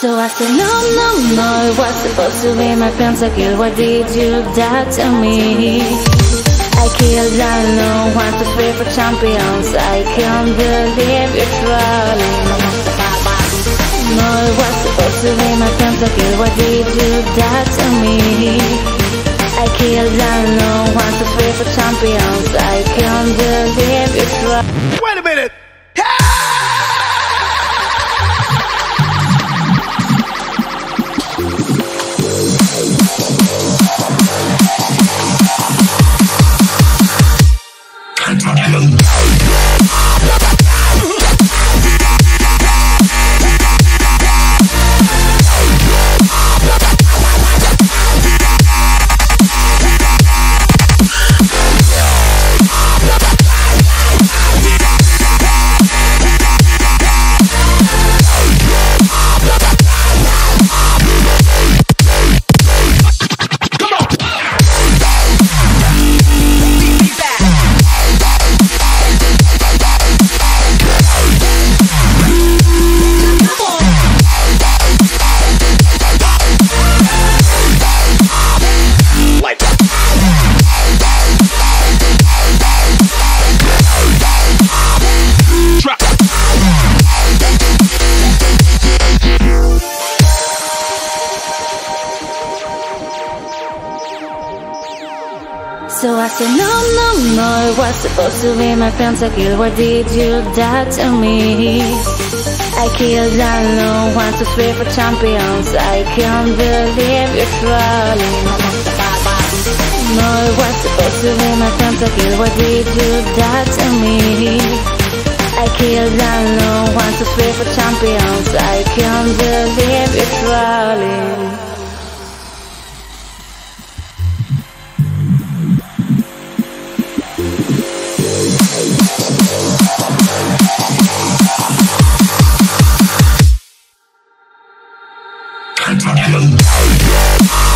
So I said, no, no, no, it was supposed to be my pentakill. Why did you die to me? I killed unknown, want to free for champions. I can't believe you're trolling. No, it was supposed to be my pentakill. Why did you die to me? I killed unknown, want to free for champions. I can't believe you're trolling. So I said, no, no, no, it was supposed to be my pentakill. Why did you die to me? I killed unknown, want to free for champions. I can't believe you're trolling. No, it was supposed to be my pentakill. Why did you die to me? I killed unknown, want to free for champions. I can't believe you're trolling. Pentakill.